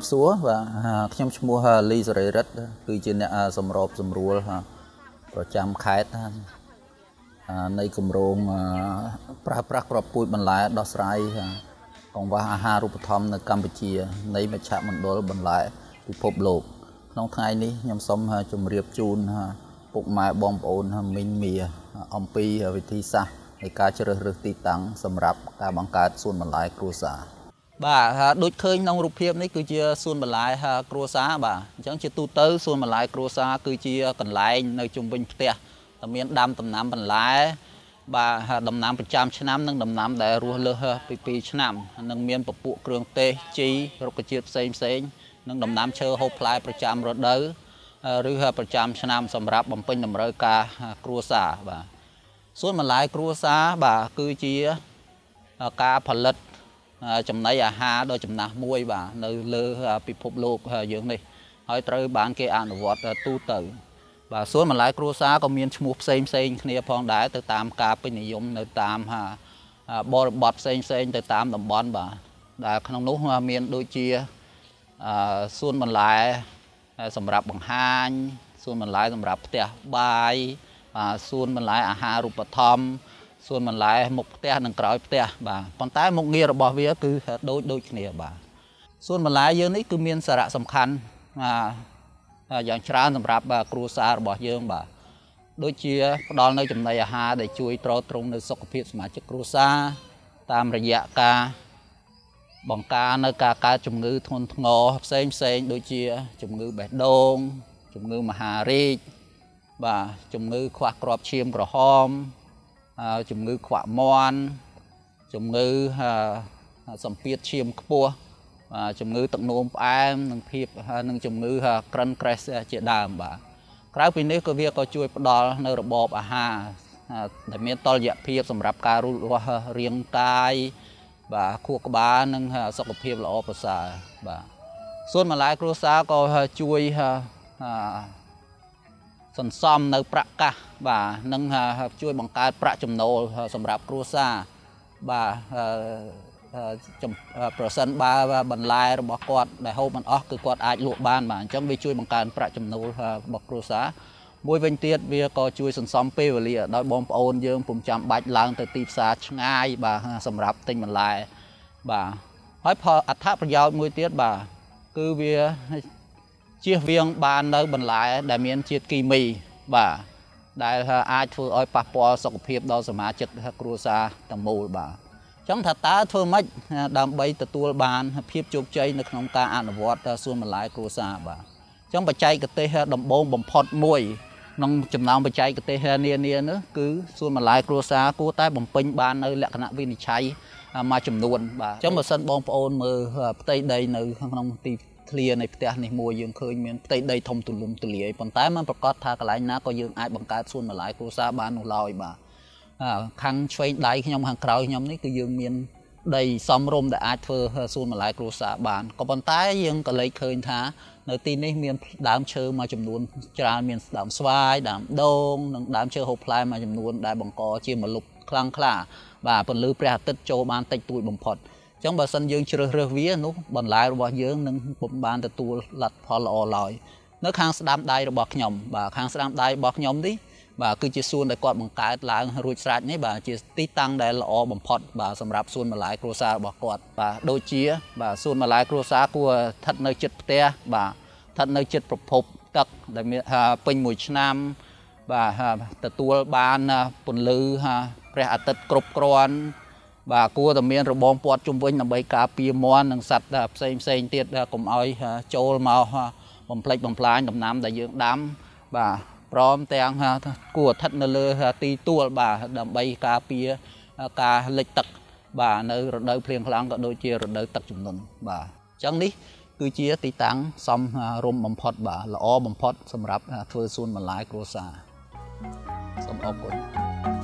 បសួរបាទខ្ញុំឈ្មោះលីសេរីរិទ្ធគឺជាអ្នកសម្របសម្រួលប្រចាំខេត្តនៃគម្រោងប្រើប្រាស់ក្របពូជបន្លែដោះស្រាយកង្វះអាហារូបត្ថម្ភនៅកម្ពុជា នៃមជ្ឈមណ្ឌលបន្លែពិភពលោកក្នុងថ្ងៃនេះខ្ញុំសូមជម្រាបជូនពុកម៉ែបងប្អូនមីងមៀអំពីវិធីសាស្ត្រនៃការជ្រើសរើសទីតាំងសម្រាប់ការបង្កើតសួនបន្លែគ្រួសារ បាទដូចឃើញក្នុងរូបភាពនេះគឺជាសួនបន្លែគ្រួសារបាទអញ្ចឹងជាទូទៅសួនបន្លែគ្រួសារគឺជាកន្លែងនៅជុំវិញផ្ទះតែមានដាំដំណាំបន្លែបាទដំណាំប្រចាំឆ្នាំនិងដំណាំដែលរស់លើសពី2ឆ្នាំនិងមានពពួកគ្រឿងទេសជីរុក្ខជាតិផ្សេងផ្សេងនិងដំណាំឈើហូបផ្លែប្រចាំរដូវឬប្រចាំឆ្នាំសម្រាប់បំពេញតម្រូវការគ្រួសារបាទសួនបន្លែគ្រួសារបាទគឺជាការផលិត ចំណីអាហារដ៏ចំណាស់មួយបាទនៅលើពិភពលោកយើងនេះហើយត្រូវបានគេអនុវត្តទូទៅ បាទសួនបន្លែគ្រួសារក៏មានឈ្មោះផ្សេងផ្សេងគ្នាផងដែរទៅតាមការពេញនិយមនៅតាមបរិបទផ្សេងផ្សេងទៅតាមតំបន់បាទដែលក្នុងនោះមានដូចជាសួនបន្លែសម្រាប់បង្ហាញសួនបន្លែសម្រាប់ផ្ទះបាយបាទសួនបន្លែអាហារូបត្ថម្ភ សួនបន្លែមុខផ្ទះនិងក្រោយផ្ទះបាទប៉ុន្តែមុខងាររបស់វាគឺដូចដូចគ្នាបាទសួនបន្លែយើងនេះគឺមានសារៈសំខាន់យ៉ាងច្រើនសម្រាប់គ្រួសាររបស់យើងបាទដូចជាផ្ដល់នៅចំណីអាហារដែលជួយទ្រទ្រង់នៅសុខភាពសមាជិកគ្រួសារតាមរយៈការបង្ការនៅការកើតជំងឺធ្ងន់ធ្ងរផ្សេងផ្សេងដូចជា ជំងឺបេះដូងជំងឺមហារីកបាទជំងឺខ្វះគ្រាប់ឈាមក្រហម ជំងឺខ្វាក់មាន់ជំងឺសម្ពាធឈាមខ្ពស់ជំងឺទឹកនោមផ្អែមនិងភាពនិងជំងឺក្រិនក្រេសជាដើមបាទក្រៅពីនេះក៏វាក៏ជួយផ្ដល់នៅរបបអាហារដែលមានតុល្យភាពសម្រាប់ការរូតរាស់រាងកាយបាទខួរក្បាលនិងសុខភាពល្អប្រសើរបាទសួនបន្លែគ្រួសារក៏ជួយ សន្សំនៅប្រាក់កាសបាទនិងជួយបង្កើតប្រាក់ចំណូលសម្រាប់គ្រួសារបាទប្រសិនបើបន្លែរបស់គាត់ដែលហូបមិនអស់គឺគាត់អាចលក់បានបាទអញ្ចឹងវាជួយបង្កើនប្រាក់ចំណូលរបស់គ្រួសារមួយវិញទៀតវាក៏ជួយសន្សំពេលវេលាដោយបងប្អូនយើងពុំចាំបាច់ឡើងទៅទីផ្សារឆ្ងាយបាទសម្រាប់ទិញបន្លែបាទហើយផលអត្ថប្រយោជន៍មួយទៀតបាទគឺវា ជៀសវាងបាននៅបន្លែដែលមានជាតិគីមីបាទដែលអាចធ្វើឲ្យប៉ះពាល់សុខភាពដល់សមាជិកគ្រួសារទាំងមូលបាទចឹងថាតើធ្វើម៉េចដើម្បីទទួលបានភាពជោគជ័យនៅក្នុងការអនុវត្តសួនបន្លែគ្រួសារបាទចឹងបច្ចេកទេសដំបូងបំផុតមួយក្នុងចំណោមបច្ចេកទេសនានានោះគឺសួនបន្លែគ្រួសារគួរតែបំពេញបាននៅលក្ខណៈវិនិច្ឆ័យមួយចំនួនបាទចឹងបើសិនបងប្អូនមើលផ្ទៃដីនៅក្នុងទី ធ្លានៃផ្ទះនេះមួយយើងឃើញមានផ្ទៃដីធំទូលំទូលាយប៉ុន្តែมันប្រកាសថាកន្លែងណាក៏យើងអាចបង្កើតសួនបន្លែគ្រួសារបាននោះឡើយបាទខាងឆ្វេងដៃខ្ញុំខាងក្រោយខ្ញុំនេះគឺយើងមានដីសំរុំដែលអាចធ្វើសួនបន្លែគ្រួសារបានក៏ប៉ុន្តែយើងក៏លេចឃើញថានៅទីនេះមានដើមឈើមួយចំនួនច្រើនមានដើមស្វាយដើមដូងនិងដើមឈើហូបផ្លែមួយចំនួនដែលបង្កជាមលុបខ្លាំងក្លាបាទពន្លឺព្រះអាទិត្យចូលបានតិចតួចបំផុតអញ្ចឹងបើសិនយើងជ្រើសរើសវានោះបន្លែរបស់យើងនឹងពុំបានទទួលលទ្ធផលល្អឡើយនៅខាងស្ដាំដៃរបស់ខ្ញុំបាទខាងស្ដាំដៃរបស់ខ្ញុំនេះបាទគឺជាសួនដែលគាត់បង្កើតឡើងរួចស្រេចនេះបាទជាទីតាំងដែលល្អបំផុតបាទសម្រាប់សួនបន្លែគ្រួសាររបស់គាត់បាទដូចជា បាទសួនបន្លែគ្រួសារគួរស្ថិតនៅជិតផ្ទះបាទស្ថិតនៅជិតប្រភពទឹកដែលមានពេញមួយឆ្នាំបាទទទួលបានពន្លឺព្រះអាទិត្យគ្រប់គ្រាន់ បាទគួរតែមានរបងពាត់ជុំវិញដើម្បីការពារមន់និងសត្វផ្សេងផ្សេងទៀតកុំឲ្យចូលមកបំផ្លិចបំផ្លាញដំណាំដែលយើងដាំបាទព្រមទាំងគួរស្ថិតនៅលើទីទួលបាទដើម្បីការពារការលិចទឹក បាទនៅរដូវភ្លៀងខ្លាំងក៏ដូចជារដូវទឹកជំនន់បាទអញ្ចឹងនេះគឺជាទីតាំងសមរម្យបំផុតបាទល្អបំផុតសម្រាប់ធ្វើសួនបន្លែគ្រួសារសូមអរគុណ